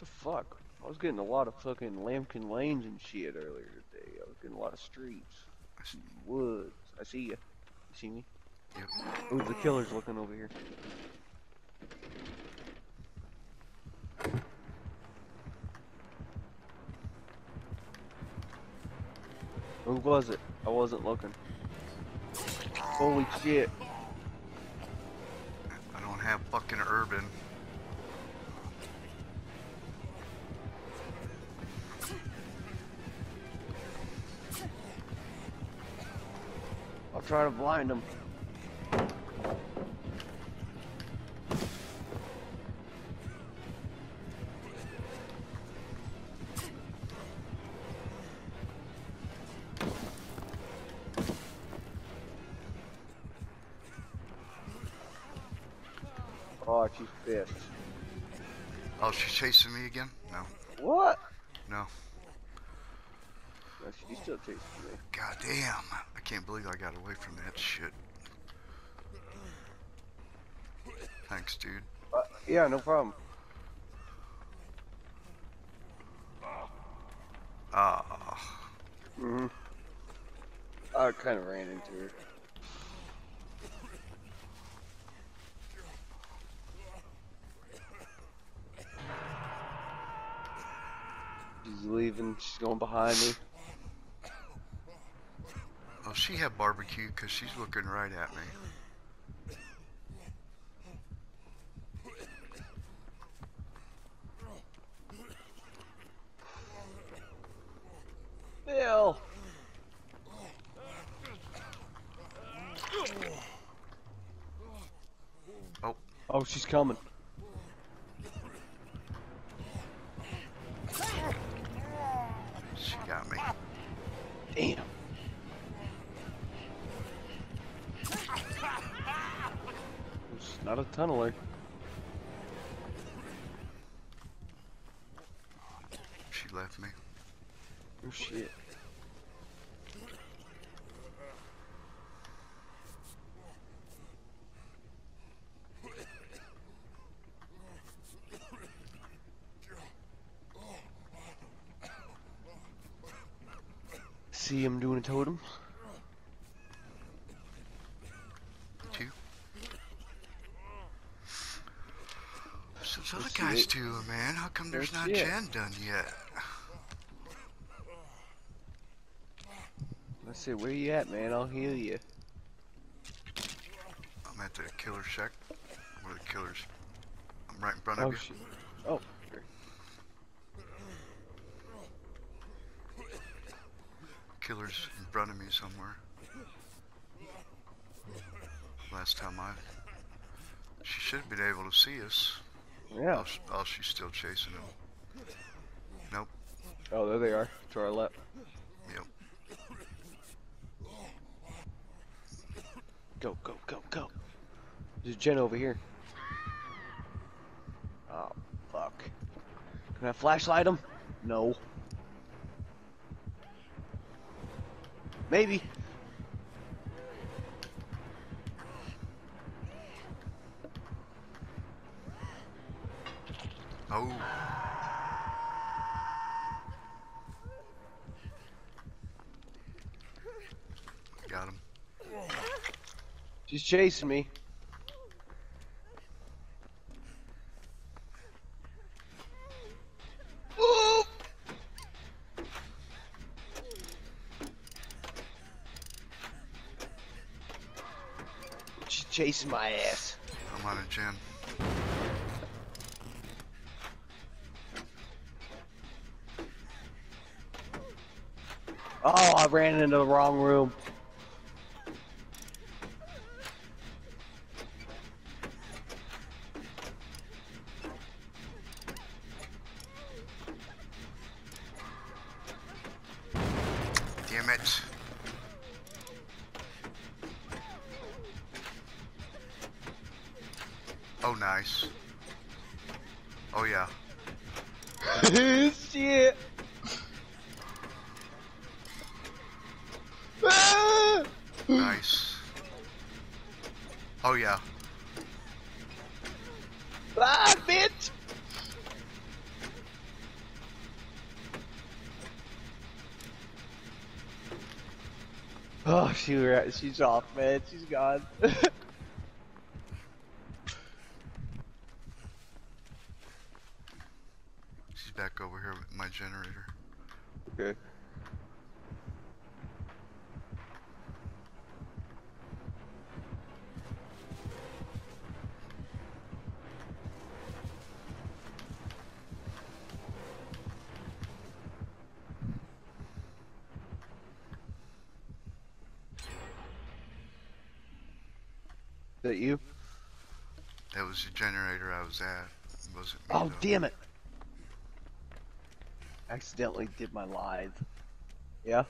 the fuck? I was getting a lot of fucking Lampkin lanes and shit earlier today. I was getting a lot of streets, I see. woods. I see ya. You see me? Yep. Ooh, the killer's looking over here. Who was it? I wasn't looking. Holy shit. I don't have fucking urban. I'll try to blind him. Oh, she's pissed. Oh, she's chasing me again? No. What? No. No, she's still chasing me. God damn. I can't believe I got away from that shit. Thanks, dude. Uh, yeah, no problem. Ah. Mm-hmm. I kind of ran into her. She's leaving. She's going behind me. She had barbecue because she's looking right at me. Bill. Oh. Oh, she's coming. Not a tunneler. She left me. Oh shit. See him doing a totem? Two. So those other guys too, man. How come there's not it. gen done yet? Let's see, where you at, man? I'll heal you. I'm at the killer shack. Where are the killers? I'm right in front Oh of you. shit. Oh. Killers in front of me somewhere. Last time I... She should have been able to see us. Yeah. Oh, oh she's still chasing him. Nope. Oh, there they are. To our left. Yep. Go, go, go, go. There's gen over here. Oh, fuck. Can I flashlight him? No. Maybe. Oh. Got him. She's chasing me. Chasing my ass. I'm on a gen. Oh, I ran into the wrong room. Damn it. Oh, nice. Oh, yeah. Shit. Ah! Oh yeah. Ah, bitch! Oh, she she's off, man. She's gone. She's back over here with my generator. okay. That you? That was the generator I was at. It wasn't me. Oh, though. damn it! Accidentally did my live. Yeah?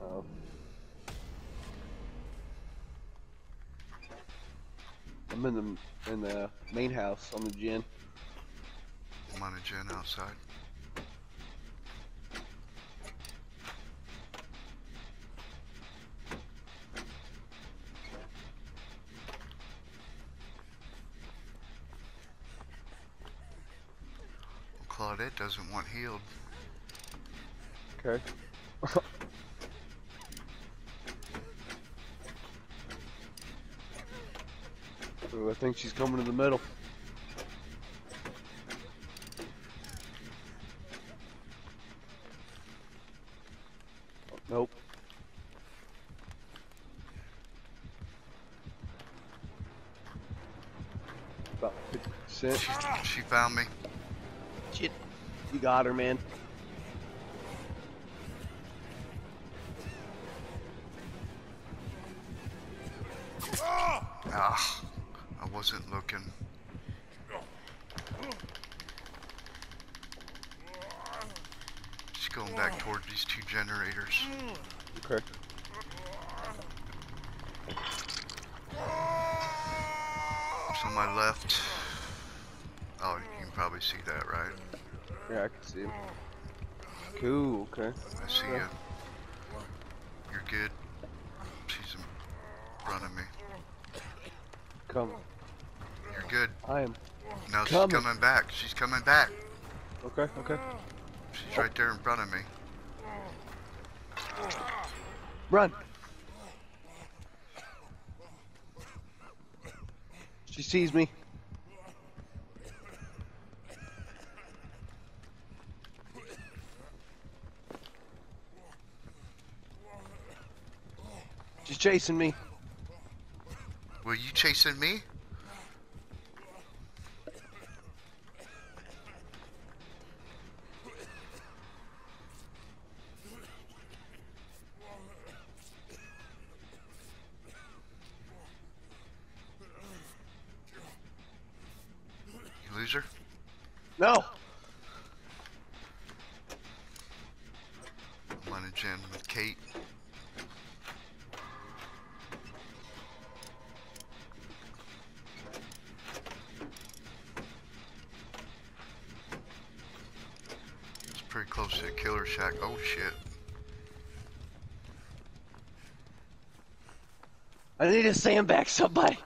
Oh. I'm in the in the main house on the gin. I'm on a gen outside. Claudette doesn't want healed. Okay. Ooh, I think she's coming to the middle. Nope. About 50%. She, she found me. You got her, man. Ah, I wasn't looking. Just going back toward these two generators. Okay. It's on my left. Oh, you can probably see that, right? Yeah, I can see him. Cool, okay. I see Yeah. you. You're good. She's in front of me. Come. You're good. I am. Now she's Coming. coming back. She's coming back. Okay, okay. She's right there in front of me. Run! She sees me. She's chasing me. Were you chasing me? You loser? No! I'm on a gym with Kate. It's pretty close to the killer shack. Oh shit. I need to sandbag somebody.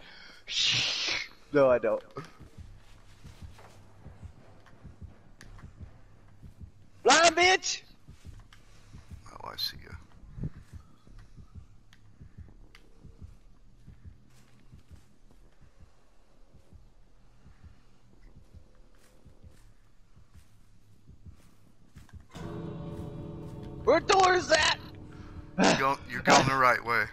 Shh. No, I don't. Blind bitch! Where door is that? You're going, you're going the right way.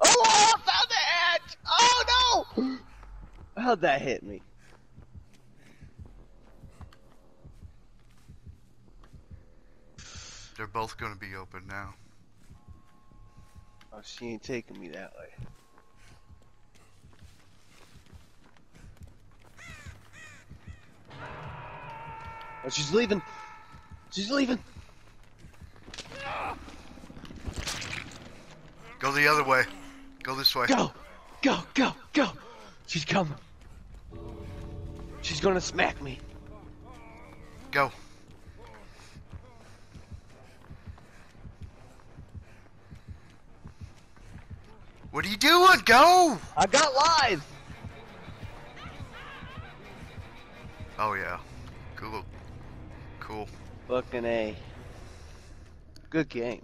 Oh, I found the edge! Oh no! How'd that hit me? They're both going to be open now. Oh, she ain't taking me that way. Oh, she's leaving. She's leaving. Go the other way. Go this way. Go! Go, go, go! She's coming. She's gonna smack me. Go. What are you doing? Go! I got live! Oh yeah. Google Cool. Fucking A. Good game.